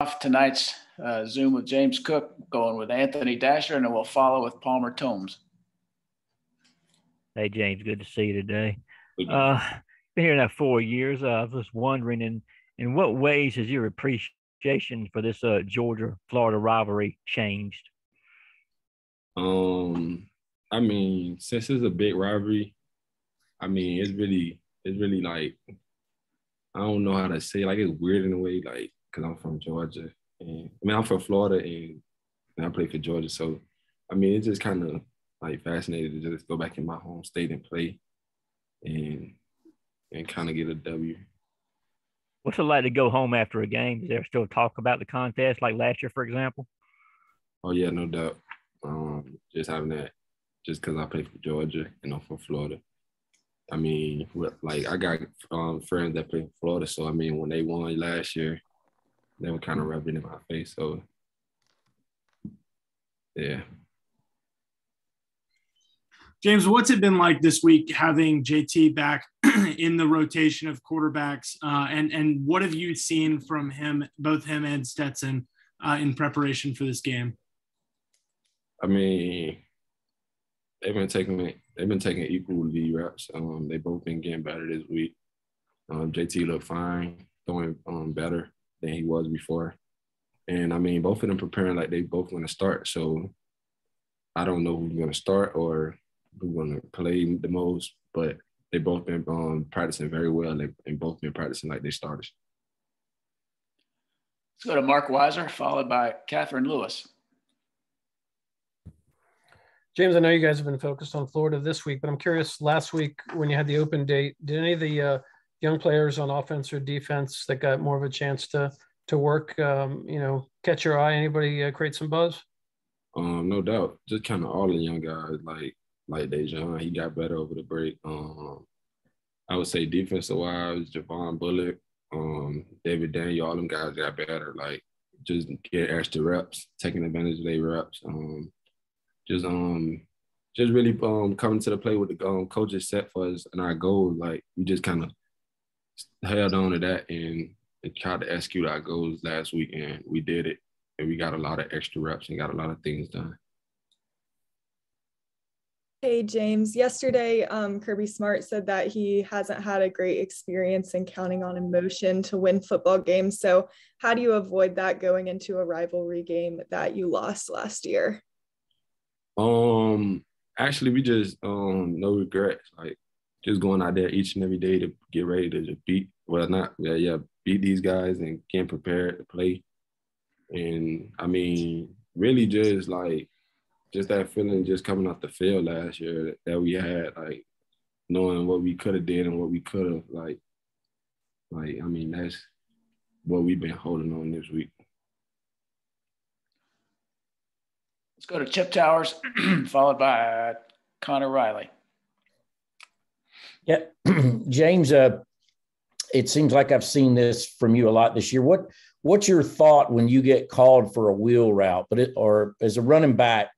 off tonight's uh, Zoom with James Cook, going with Anthony Dasher, and then we'll follow with Palmer Thombs. Hey, James, good to see you today. Uh, been here now four years. Uh, I was just wondering, in, in what ways has your appreciation for this uh, Georgia Florida rivalry changed? Um, I mean, since it's a big rivalry, I mean, it's really, it's really like, I don't know how to say, it. like, it's weird in a way, like, because I'm from Georgia. And I mean, I'm from Florida and, and I play for Georgia. So, I mean, it's just kind of like fascinated to just go back in my home state and play and and kind of get a W. What's it like to go home after a game? Is there still talk about the contest like last year, for example? Oh yeah, no doubt. Um, just having that, just because I play for Georgia and I'm from Florida. I mean, like I got um, friends that play for Florida, so I mean, when they won last year, they were kind of rubbing in my face. So, yeah. James, what's it been like this week having JT back in the rotation of quarterbacks, uh, and and what have you seen from him, both him and Stetson, uh, in preparation for this game? I mean, they've been taking they've been taking equal reps. Um, they both been getting better this week. Um, JT looked fine, throwing um, better than he was before, and I mean, both of them preparing like they both want to start. So I don't know who's going to start or who's going to play the most, but they both been um, practicing very well and, they, and both been practicing like they started. Let's go to Marc Weiszer, followed by Catherine Lewis. James, I know you guys have been focused on Florida this week, but I'm curious. Last week, when you had the open date, did any of the uh, young players on offense or defense that got more of a chance to to work, um, you know, catch your eye? Anybody uh, create some buzz? Um, no doubt. Just kind of all the young guys. Like like Daijun. He got better over the break. Um, I would say defensive wise, Javon Bullard, um, David Daniel, all them guys got better. Like just get extra reps, taking advantage of their reps. Um, just um, just really um coming to the play with the um, coaches set for us and our goals. Like we just kind of held on to that and, and tried to execute our goals last week, and we did it. And we got a lot of extra reps and got a lot of things done. Hey, James. Yesterday, um, Kirby Smart said that he hasn't had a great experience in counting on emotion to win football games. So, how do you avoid that going into a rivalry game that you lost last year? Um, actually, we just um no regrets. Like just going out there each and every day to get ready to beat. Well, not yeah, yeah, beat these guys and get prepared to play. And I mean, really, just like just that feeling just coming off the field last year that we had, like knowing what we could have did and what we could have, like, like I mean, that's what we've been holding on this week. Let's go to Chip Towers, followed by Connor Riley. Yeah, James. Uh, it seems like I've seen this from you a lot this year. What What's your thought when you get called for a wheel route, but it, or as a running back?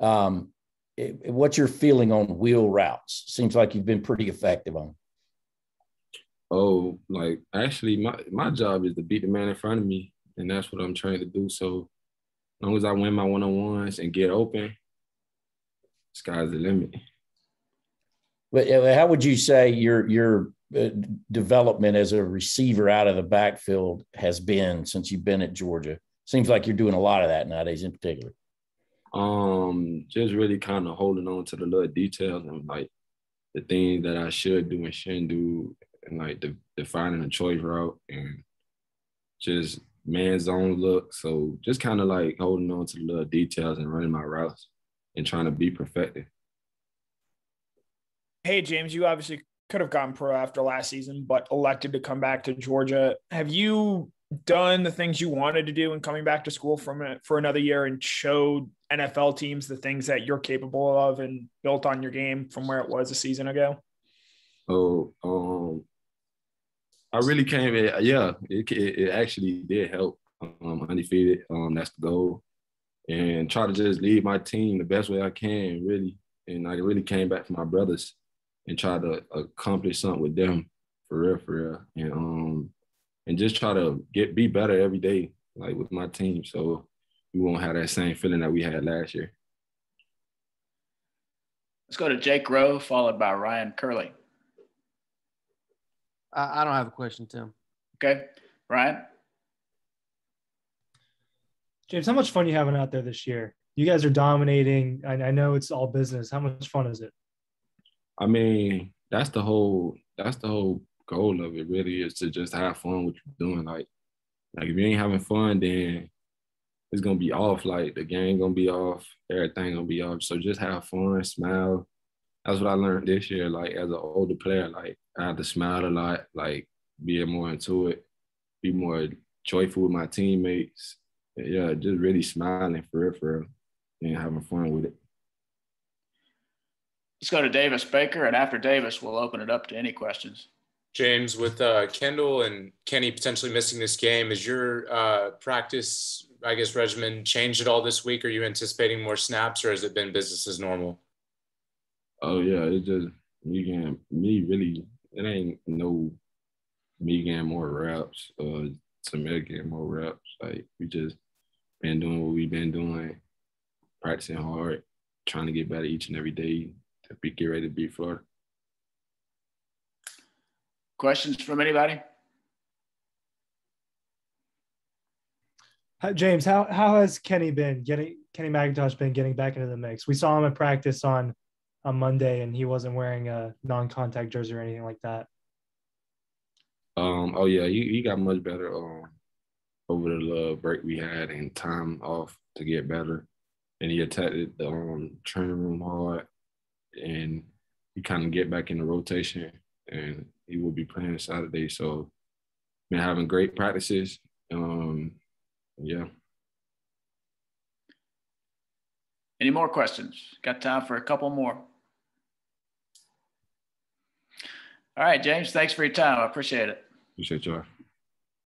Um, it, what's your feeling on wheel routes? Seems like you've been pretty effective on. Oh, like actually, my my job is to beat the man in front of me, and that's what I'm trying to do. So, as long as I win my one on ones and get open, sky's the limit. But uh, how would you say your your uh, development as a receiver out of the backfield has been since you've been at Georgia? Seems like you're doing a lot of that nowadays, in particular. Um, just really kind of holding on to the little details and like the things that I should do and shouldn't do, and like the, defining a choice route and just man's own look. So just kind of like holding on to the little details and running my routes and trying to be perfected. Hey James, you obviously could have gone pro after last season, but elected to come back to Georgia. Have you done the things you wanted to do and coming back to school from it for another year and showed NFL teams the things that you're capable of and built on your game from where it was a season ago? Oh, um, I really came. Yeah, it, it actually did help. Um, undefeated. Um, that's the goal, and try to just lead my team the best way I can, really. And I really came back for my brothers and try to accomplish something with them for real, for real. And um, and just try to get be better every day like with my team. So we won't have that same feeling that we had last year. Let's go to Jake Rowe, followed by Ryan Curley. I, I don't have a question, Tim. Okay, Ryan. James, how much fun you having out there this year? You guys are dominating. I, I know it's all business. How much fun is it? I mean, that's the whole that's the whole goal of it. Really, is to just have fun with you're doing. Like, like if you ain't having fun, then it's gonna be off. Like the game gonna be off. Everything gonna be off. So just have fun, smile. That's what I learned this year. Like as an older player, like I had to smile a lot. Like be more into it, be more joyful with my teammates. Yeah, just really smiling for real, for real, and having fun with it. Let's go to Davis Baker, and after Davis, we'll open it up to any questions. James, with uh, Kendall and Kenny potentially missing this game, is your uh, practice, I guess, regimen changed at all this week? Are you anticipating more snaps, or has it been business as normal? Oh yeah, it's just me getting me really. It ain't no me getting more reps or Zamir getting more reps. Like we just been doing what we've been doing, practicing hard, trying to get better each and every day to be get ready to beat Florida. Questions from anybody? James, how how has Kenny been getting Kenny McIntosh been getting back into the mix? We saw him at practice on on Monday, and he wasn't wearing a non-contact jersey or anything like that. Um. Oh yeah, he, he got much better um over the uh, break we had and time off to get better, and he attacked the um training room hard, and he kind of get back in the rotation, and he will be playing Saturday. So, been having great practices. Um. Yeah. Any more questions? Got time for a couple more. All right, James, thanks for your time. I appreciate it. Appreciate y'all.